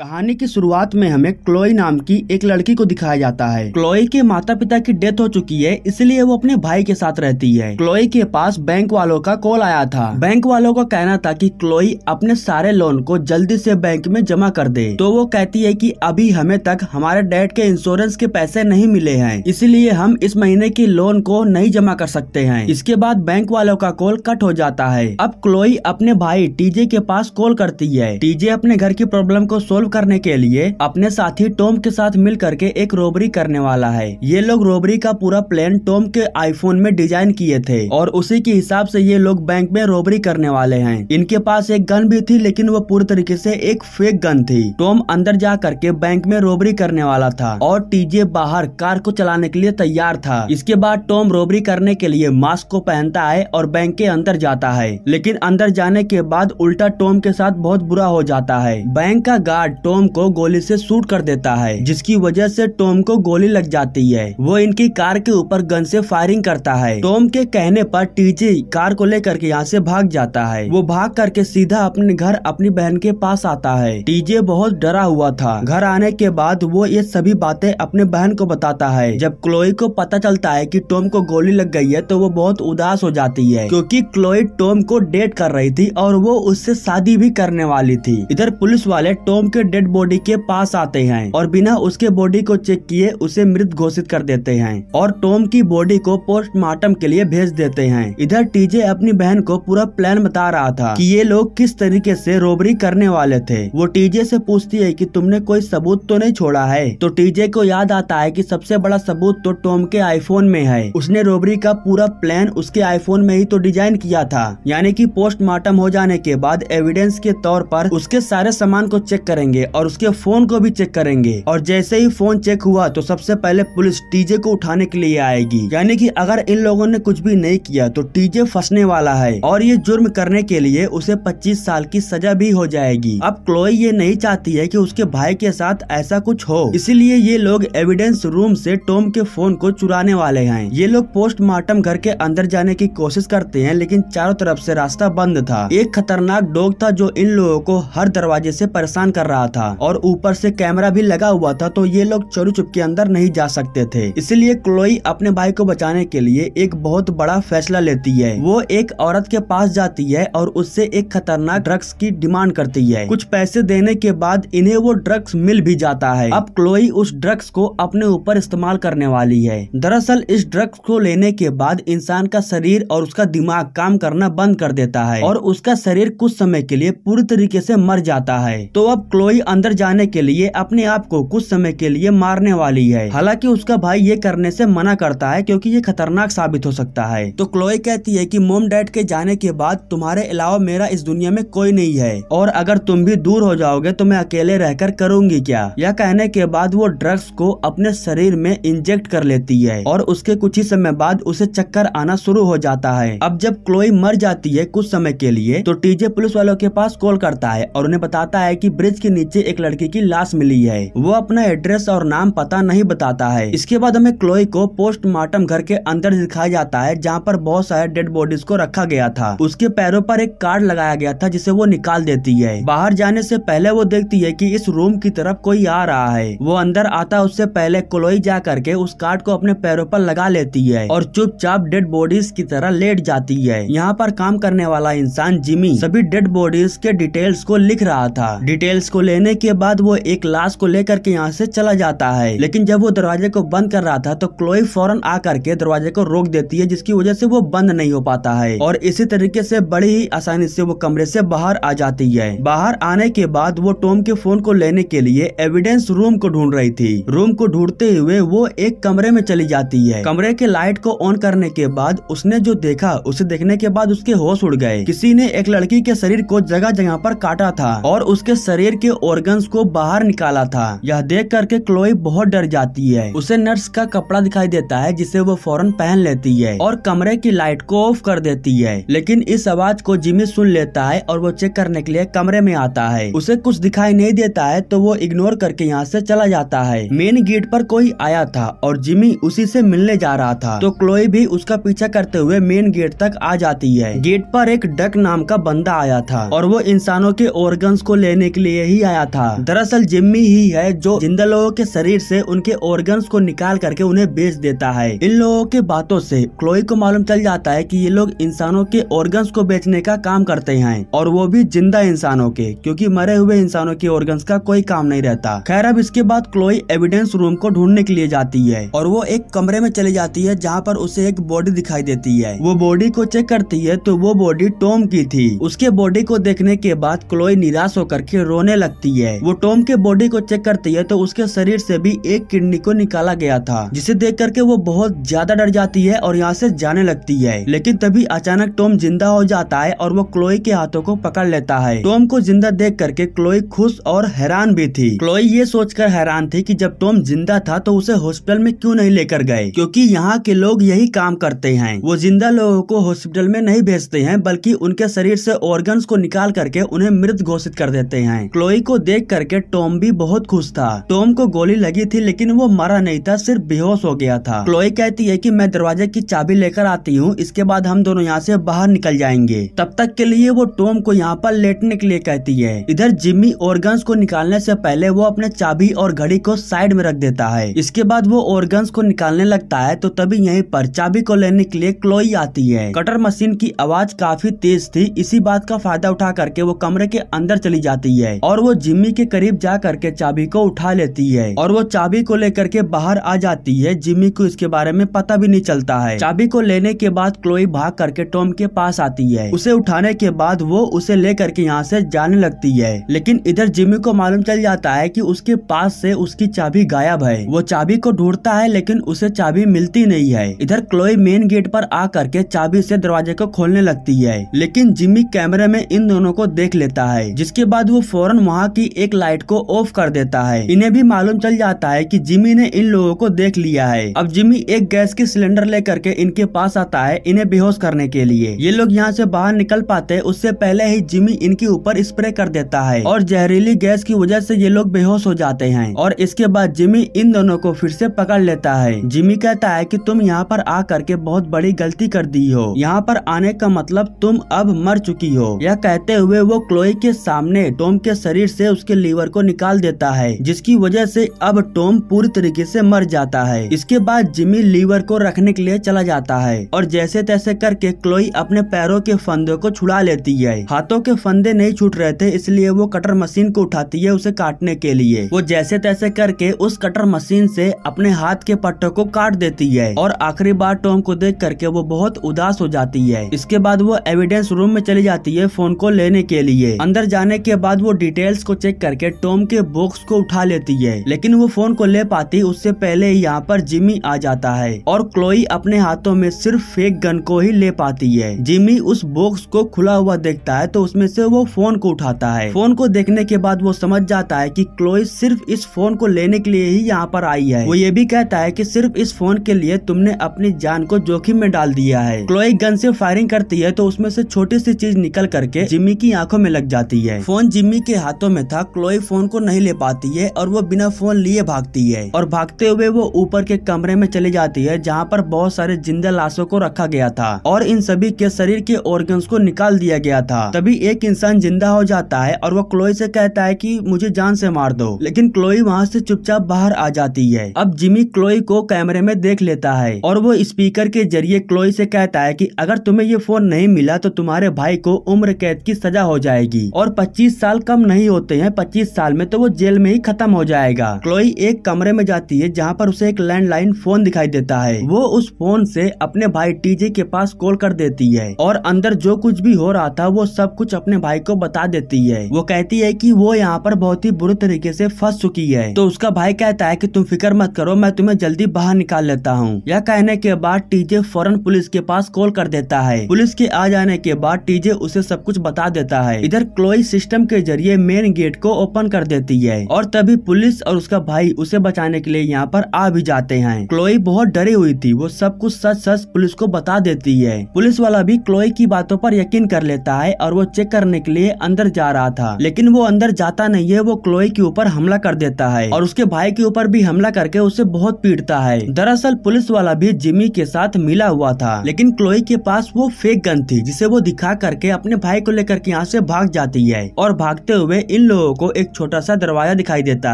कहानी की शुरुआत में हमें क्लोई नाम की एक लड़की को दिखाया जाता है। क्लोई के माता पिता की डेथ हो चुकी है, इसलिए वो अपने भाई के साथ रहती है। क्लोई के पास बैंक वालों का कॉल आया था। बैंक वालों का कहना था कि क्लोई अपने सारे लोन को जल्दी से बैंक में जमा कर दे। तो वो कहती है कि अभी हमें तक हमारे डैड के इंश्योरेंस के पैसे नहीं मिले हैं। इसलिए हम इस महीने की लोन को नहीं जमा कर सकते हैं। इसके बाद बैंक वालों का कॉल कट हो जाता है। अब क्लोई अपने भाई टीजे के पास कॉल करती है। टीजे अपने घर की प्रॉब्लम को सोल्व करने के लिए अपने साथी टॉम के साथ मिल करके एक रोबरी करने वाला है। ये लोग रोबरी का पूरा प्लान टॉम के आईफोन में डिज़ाइन किए थे और उसी के हिसाब से ये लोग बैंक में रोबरी करने वाले हैं। इनके पास एक गन भी थी, लेकिन वो पूरी तरीके से एक फेक गन थी। टॉम अंदर जा करके बैंक में रोबरी करने वाला था और टीजे बाहर कार को चलाने के लिए तैयार था। इसके बाद टॉम रोबरी करने के लिए मास्क को पहनता है और बैंक के अंदर जाता है। लेकिन अंदर जाने के बाद उल्टा टॉम के साथ बहुत बुरा हो जाता है। बैंक का गार्ड टॉम को गोली से शूट कर देता है, जिसकी वजह से टॉम को गोली लग जाती है। वो इनकी कार के ऊपर गन से फायरिंग करता है। टॉम के कहने पर टीजे कार को लेकर के यहाँ से भाग जाता है। वो भाग करके सीधा अपने घर अपनी बहन के पास आता है। टीजे बहुत डरा हुआ था। घर आने के बाद वो ये सभी बातें अपने बहन को बताता है। जब क्लोई को पता चलता है की टॉम को गोली लग गई है तो वो बहुत उदास हो जाती है, क्योंकि क्लोई टॉम को डेट कर रही थी और वो उससे शादी भी करने वाली थी। इधर पुलिस वाले टॉम के डेड बॉडी के पास आते हैं और बिना उसके बॉडी को चेक किए उसे मृत घोषित कर देते हैं और टॉम की बॉडी को पोस्टमार्टम के लिए भेज देते हैं। इधर टीजे अपनी बहन को पूरा प्लान बता रहा था कि ये लोग किस तरीके से रोबरी करने वाले थे। वो टीजे से पूछती है कि तुमने कोई सबूत तो नहीं छोड़ा है? तो टीजे को याद आता है कि सबसे बड़ा सबूत तो टॉम के आईफोन में है। उसने रोबरी का पूरा प्लान उसके आईफोन में ही तो डिज़ाइन किया था। यानी कि पोस्टमार्टम हो जाने के बाद एविडेंस के तौर पर उसके सारे सामान को चेक करेंगे। और उसके फ़ोन को भी चेक करेंगे। और जैसे ही फ़ोन चेक हुआ तो सबसे पहले पुलिस टीजे को उठाने के लिए आएगी। यानी कि अगर इन लोगों ने कुछ भी नहीं किया तो टीजे फंसने वाला है। और ये जुर्म करने के लिए उसे 25 साल की सजा भी हो जाएगी। अब क्लोई ये नहीं चाहती है कि उसके भाई के साथ ऐसा कुछ हो। इसीलिए ये लोग एविडेंस रूम से टॉम के फ़ोन को चुराने वाले हैं। ये लोग पोस्टमार्टम घर के अंदर जाने की कोशिश करते हैं, लेकिन चारों तरफ़ से रास्ता बंद था। एक खतरनाक डॉग था जो इन लोगों को हर दरवाजे से परेशान कर रहा था और ऊपर से कैमरा भी लगा हुआ था तो ये लोग चोरी चुप के अंदर नहीं जा सकते थे। इसलिए क्लोई अपने भाई को बचाने के लिए एक बहुत बड़ा फैसला लेती है। वो एक औरत के पास जाती है और उससे एक खतरनाक ड्रग्स की डिमांड करती है। कुछ पैसे देने के बाद इन्हें वो ड्रग्स मिल भी जाता है। अब क्लोई उस ड्रग्स को अपने ऊपर इस्तेमाल करने वाली है। दरअसल इस ड्रग्स को लेने के बाद इंसान का शरीर और उसका दिमाग काम करना बंद कर देता है और उसका शरीर कुछ समय के लिए पूरी तरीके से मर जाता है। तो अब क्लोई अंदर जाने के लिए अपने आप को कुछ समय के लिए मारने वाली है। हालाँकि उसका भाई ये करने से मना करता है क्योंकि ये खतरनाक साबित हो सकता है। तो क्लोई कहती है कि मोम डैड के जाने के बाद तुम्हारे अलावा मेरा इस दुनिया में कोई नहीं है। और अगर तुम भी दूर हो जाओगे तो मैं अकेले रहकर करूँगी क्या? यह कहने के बाद वो ड्रग्स को अपने शरीर में इंजेक्ट कर लेती है और उसके कुछ ही समय बाद उसे चक्कर आना शुरू हो जाता है। अब जब क्लोई मर जाती है कुछ समय के लिए तो टीजे पुलिस वालों के पास कॉल करता है और उन्हें बताता है की ब्रिज के नीचे एक लड़की की लाश मिली है। वो अपना एड्रेस और नाम पता नहीं बताता है। इसके बाद हमें क्लोई को पोस्टमार्टम घर के अंदर दिखाया जाता है, जहाँ पर बहुत सारे डेड बॉडीज को रखा गया था। उसके पैरों पर एक कार्ड लगाया गया था, जिसे वो निकाल देती है। बाहर जाने से पहले वो देखती है कि इस रूम की तरफ़ कोई आ रहा है। वो अंदर आता, उससे पहले क्लोई जा करके उस कार्ड को अपने पैरों पर लगा लेती है और चुपचाप डेड बॉडीज की तरह लेट जाती है। यहाँ पर काम करने वाला इंसान जिमी सभी डेड बॉडीज के डिटेल्स को लिख रहा था। डिटेल्स को लेने के बाद वो एक लाश को लेकर के यहाँ से चला जाता है। लेकिन जब वो दरवाजे को बंद कर रहा था तो क्लोई फ़ौरन आकर के दरवाजे को रोक देती है, जिसकी वजह से वो बंद नहीं हो पाता है। और इसी तरीके से बड़ी ही आसानी से वो कमरे से बाहर आ जाती है। बाहर आने के बाद वो टॉम के फ़ोन को लेने के लिए एविडेंस रूम को ढूंढ रही थी। रूम को ढूंढते हुए वो एक कमरे में चली जाती है। कमरे के लाइट को ऑन करने के बाद उसने जो देखा, उसे देखने के बाद उसके होश उड़ गए। किसी ने एक लड़की के शरीर को जगह जगह पर काटा था और उसके शरीर के ऑर्गन्स को बाहर निकाला था। यह देख करके क्लोई बहुत डर जाती है। उसे नर्स का कपड़ा दिखाई देता है, जिसे वो फ़ौरन पहन लेती है और कमरे की लाइट को ऑफ़ कर देती है। लेकिन इस आवाज़ को जिमी सुन लेता है और वो चेक करने के लिए कमरे में आता है। उसे कुछ दिखाई नहीं देता है तो वो इग्नोर करके यहाँ से चला जाता है। मेन गेट पर कोई आया था और जिमी उसी से मिलने जा रहा था। तो क्लोई भी उसका पीछा करते हुए मेन गेट तक आ जाती है। गेट पर एक डक नाम का बंदा आया था और वो इंसानों के ऑर्गन्स को लेने के लिए ही आया था। दरअसल जिम्मी ही है जो ज़िंदा लोगों के शरीर से उनके ऑर्गन्स को निकाल करके उन्हें बेच देता है। इन लोगों के बातों से क्लोई को मालूम चल जाता है कि ये लोग इंसानों के ऑर्गन्स को बेचने का काम करते हैं और वो भी ज़िंदा इंसानों के, क्योंकि मरे हुए इंसानों के ऑर्गन्स का कोई काम नहीं रहता। खैर, अब इसके बाद क्लोई एविडेंस रूम को ढूँढने के लिए जाती है और वो एक कमरे में चली जाती है जहाँ पर उसे एक बॉडी दिखाई देती है। वो बॉडी को चेक करती है तो वो बॉडी टॉम की थी। उसके बॉडी को देखने के बाद क्लोई निराश होकर के रोने लगती है। वो टॉम के बॉडी को चेक करती है तो उसके शरीर से भी एक किडनी को निकाला गया था, जिसे देख करके वो बहुत ज़्यादा डर जाती है और यहाँ से जाने लगती है। लेकिन तभी अचानक टॉम ज़िंदा हो जाता है और वो क्लोई के हाथों को पकड़ लेता है। टॉम को ज़िंदा देख करके क्लोई खुश और हैरान भी थी। क्लोई ये सोचकर हैरान थी कि जब टॉम ज़िंदा था तो उसे हॉस्पिटल में क्यों नहीं लेकर गए? क्योंकि यहाँ के लोग यही काम करते हैं। वो ज़िंदा लोगों को हॉस्पिटल में नहीं भेजते हैं, बल्कि उनके शरीर से ऑर्गन्स को निकाल करके उन्हें मृत घोषित कर देते हैं। क्लोई को देख करके टॉम भी बहुत खुश था। टॉम को गोली लगी थी, लेकिन वो मरा नहीं था, सिर्फ़ बेहोश हो गया था। क्लोई कहती है कि मैं दरवाजे की चाबी लेकर आती हूँ, इसके बाद हम दोनों यहाँ से बाहर निकल जाएँगे। तब तक के लिए वो टॉम को यहाँ पर लेटने के लिए कहती है। इधर जिम्मी ऑर्गन्स को निकालने से पहले वो अपने चाबी और घड़ी को साइड में रख देता है। इसके बाद वो ऑर्गन्स को निकालने लगता है तो तभी यहीं पर चाबी को लेने के लिए क्लोई आती है। कटर मशीन की आवाज़ काफ़ी तेज थी, इसी बात का फ़ायदा उठा करके वो कमरे के अंदर चली जाती है, और वो जिम्मी के करीब जा करके चाबी को उठा लेती है और वो चाबी को लेकर के बाहर आ जाती है। जिम्मी को इसके बारे में पता भी नहीं चलता है। चाबी को लेने के बाद क्लोई भाग करके टॉम के पास आती है। उसे उठाने के बाद वो उसे ले करके यहाँ से जाने लगती है। लेकिन इधर जिम्मी को मालूम चल जाता है की उसके पास से उसकी चाबी गायब है। वो चाबी को ढूंढता है, लेकिन उसे चाबी मिलती नहीं है। इधर क्लोई मेन गेट पर आ करके चाबी से दरवाजे को खोलने लगती है। लेकिन जिम्मी कैमरे में इन दोनों को देख लेता है, जिसके बाद वो फ़ौरन वहाँ की एक लाइट को ऑफ़ कर देता है। इन्हें भी मालूम चल जाता है की जिम्मी ने इन लोगों को देख लिया है। अब जिम्मी एक गैस की सिलेंडर लेकर के इनके पास आता है इन्हें बेहोश करने के लिए। ये लोग यहाँ से बाहर निकल पाते, उससे पहले ही जिम्मी इनके ऊपर स्प्रे कर देता है। और जहरीली गैस की वजह से ये लोग बेहोश हो जाते हैं। और इसके बाद जिमी इन दोनों को फिर से पकड़ लेता है। जिम्मी कहता है कि तुम यहाँ पर आ करके बहुत बड़ी गलती कर दी हो। यहाँ पर आने का मतलब तुम अब मर चुकी हो। यह कहते हुए वो क्लोई के सामने, टॉम के शरीर से उसके लीवर को निकाल देता है, जिसकी वजह से अब टॉम पूरी तरीके से मर जाता है। इसके बाद जिमी लीवर को रखने के लिए चला जाता है और जैसे तैसे करके क्लोई अपने पैरों के फंदे को छुड़ा लेती है। हाथों के फंदे नहीं छूट रहे थे, इसलिए वो कटर मशीन को उठाती है उसे काटने के लिए। वो जैसे तैसे करके उस कटर मशीन से अपने हाथ के पट्टों को काट देती है और आखिरी बार टॉम को देख करके वो बहुत उदास हो जाती है। इसके बाद वो एविडेंस रूम में चली जाती है फ़ोन को लेने के लिए। अंदर जाने के बाद वो डिटेल्स को चेक करके टॉम के बॉक्स को उठा लेती है। लेकिन वो फ़ोन को ले पाती, उससे पहले यहाँ पर जिमी आ जाता है और क्लोई अपने हाथों में सिर्फ़ फेक गन को ही ले पाती है। जिमी उस बॉक्स को खुला हुआ देखता है तो उसमें से वो फ़ोन को उठाता है। फ़ोन को देखने के बाद वो समझ जाता है कि क्लोई सिर्फ़ इस फ़ोन को लेने के लिए ही यहाँ पर आई है। वो ये भी कहता है कि सिर्फ़ इस फ़ोन के लिए तुमने अपनी जान को जोखिम में डाल दिया है। क्लोई गन से फायरिंग करती है तो उसमें से छोटी सी चीज़ निकल करके जिम्मी की आँखों में लग जाती है। फ़ोन जिम्मी के हाथों में था क्लोई फ़ोन को नहीं ले पाती है और वो बिना फ़ोन लिए भागती है। और भागते हुए वो ऊपर के कमरे में चली जाती है, जहाँ पर बहुत सारे ज़िंदा लाशों को रखा गया था और इन सभी के शरीर के ऑर्गन्स को निकाल दिया गया था। तभी एक इंसान ज़िंदा हो जाता है और वो क्लोई से कहता है की, मुझे जान से मार दो। लेकिन क्लोई वहाँ से चुपचाप बाहर आ जाती है। अब जिमी क्लोई को कैमरे में देख लेता है और वो स्पीकर के ज़रिए क्लोई से कहता है कि, अगर तुम्हें ये फ़ोन नहीं मिला तो तुम्हारे भाई को उम्र कैद की सजा हो जाएगी और 25 साल कम नहीं होते हैं 25 साल में तो वो जेल में ही खत्म हो जाएगा। क्लोई एक कमरे में जाती है, जहाँ पर उसे एक लैंडलाइन फ़ोन दिखाई देता है। वो उस फ़ोन से अपने भाई टीजे के पास कॉल कर देती है, और अंदर जो कुछ भी हो रहा था, वो सब कुछ अपने भाई को बता देती है। वो कहती है कि वो यहाँ पर बहुत ही बुरे तरीके से फंस चुकी है। तो उसका भाई कहता है कि, तुम फ़िक्र मत करो, मैं तुम्हें जल्दी बाहर निकाल लेता हूँ। यह कहने के बाद टीजे फ़ौरन पुलिस के पास कॉल कर देता है। पुलिस के आ जाने के बाद टीजे उसे सब कुछ बता देता है। इधर क्लोई सिस्टम के ज़रिए मेन गेट को ओपन कर देती है और तभी पुलिस और उसका भाई उसे बचाने के लिए यहाँ पर आ भी जाते हैं। क्लोई बहुत डरी हुई थी। वो सब कुछ सच सच पुलिस को बता देती है। पुलिस वाला भी क्लोई की बातों पर यकीन कर लेता है और वो चेक करने के लिए अंदर जा रहा था। लेकिन वो अंदर जाता नहीं है, वो क्लोई के ऊपर हमला कर देता है और उसके भाई के ऊपर भी हमला करके उसे बहुत पीटता है। दरअसल पुलिस वाला भी जिमी के साथ मिला हुआ था। लेकिन क्लोई के पास वो फेक गन थी, जिसे वो दिखा करके अपने भाई को लेकर के यहाँ से भाग जाती है और भागते हुए इन लोगों को एक छोटा सा दरवाज़ा दिखाई देता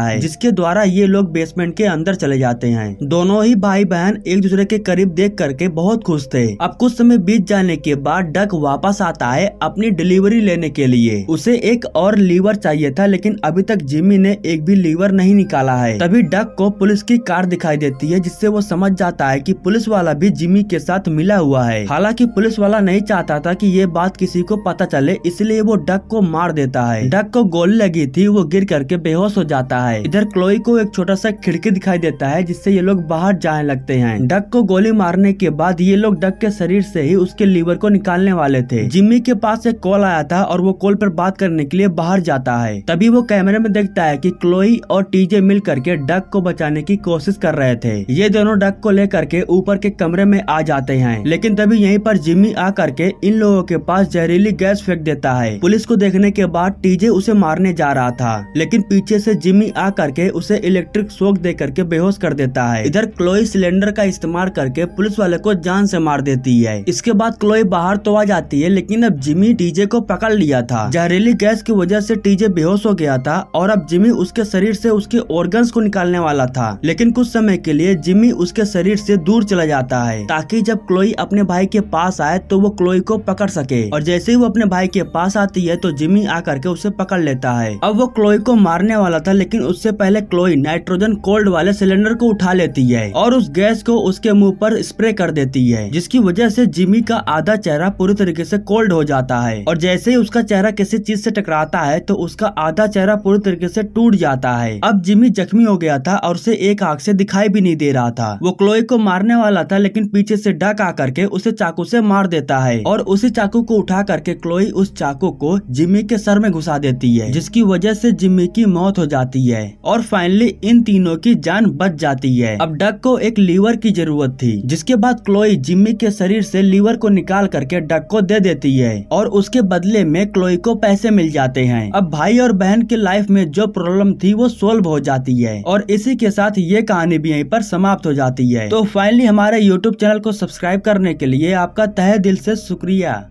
है, जिसके द्वारा ये लोग बेसमेंट के अंदर चले जाते हैं। दोनों ही भाई बहन एक दूसरे के करीब देख करके बहुत खुश थे। अब कुछ समय बीत जाने के बाद डक वापस आता है अपनी डिलीवरी लेने के लिए। उसे एक और लीवर चाहिए था, लेकिन अभी तक जिम्मी ने एक भी लीवर नहीं निकाला है। तभी डक को पुलिस की कार दिखाई देती है, जिससे वो समझ जाता है कि पुलिस वाला भी जिम्मी के साथ मिला हुआ है। हालाँकि पुलिस वाला नहीं चाहता था कि ये बात किसी को पता चले, इसलिए वो डक को मार देता है। डक को गोली लगी थी, वो गिर करके बेहोश हो जाता है। इधर क्लोई को एक छोटा सा खिड़की दिखाई देता है, जिससे ये लोग बाहर जाने लगते हैं। डक को गोली मारने के बाद ये लोग डक के शरीर से ही उसके लीवर को निकालने वाले थे। जिम्मी के पास एक कॉल आया था और वो कॉल पर बात करने के लिए बाहर जाता है। तभी वो कैमरे में देखता है कि क्लोई और टीजे मिल करके डक को बचाने की कोशिश कर रहे थे। ये दोनों डक को लेकर के ऊपर के कमरे में आ जाते हैं। लेकिन तभी यहीं पर जिम्मी आ करके इन लोगों के पास जहरीली गैस फेंक देता है। पुलिस को देखने के बाद टीजे उसे मारने जा रहा था, लेकिन पीछे से जिमी आ करके उसे इलेक्ट्रिक शोक दे करके बेहोश कर देता है। इधर क्लोई सिलेंडर का इस्तेमाल करके पुलिस वाले को जान से मार देती है। इसके बाद क्लोई बाहर तो आ जाती है, लेकिन अब जिमी टीजे को पकड़ लिया था। जहरीली गैस की वजह से टीजे बेहोश हो गया था और अब जिमी उसके शरीर से उसके ऑर्गन्स को निकालने वाला था। लेकिन कुछ समय के लिए जिमी उसके शरीर से दूर चला जाता है, ताकि जब क्लोई अपने भाई के पास आए तो वो क्लोई को पकड़ सके। और जैसे ही वो अपने भाई के पास आती है तो जिमी आकर के उसे पकड़ लेता है। अब वो क्लोई को मारने वाला था, लेकिन उससे पहले क्लोई नाइट्रोजन कोल्ड वाले सिलेंडर को उठा लेती है और उस गैस को उसके मुँह पर स्प्रे कर देती है, जिसकी वजह से जिमी का आधा चेहरा पूरी तरीके से कोल्ड हो जाता है। और जैसे ही उसका चेहरा किसी चीज़ से टकराता है तो उसका आधा चेहरा पूरी तरीके से टूट जाता है। अब जिमी जख्मी हो गया था और उसे एक आँख से दिखाई भी नहीं दे रहा था। वो क्लोई को मारने वाला था, लेकिन पीछे से डक आ करके उसे चाकू से मार देता है। और उसी चाकू को उठा करके क्लोई उस चाकू को जिमी के सर में घुसा देती है जिसकी वजह से जिमी की मौत हो जाती है और फाइनली इन तीनों की जान बच जाती है। अब डक को एक लीवर की ज़रूरत थी, जिसके बाद क्लोई जिम्मी के शरीर से लीवर को निकाल करके डक को दे देती है और उसके बदले में क्लोई को पैसे मिल जाते हैं। अब भाई और बहन के लाइफ में जो प्रॉब्लम थी, वो सोल्व हो जाती है और इसी के साथ ये कहानी भी यहीं पर समाप्त हो जाती है। तो फाइनली हमारे यूट्यूब चैनल को सब्सक्राइब करने के लिए आपका तहे दिल से शुक्रिया।